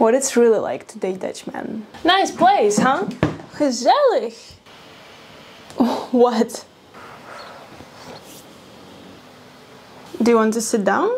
what it's really like to date Dutch men. Nice place, huh? Gezellig. What? Do you want to sit down?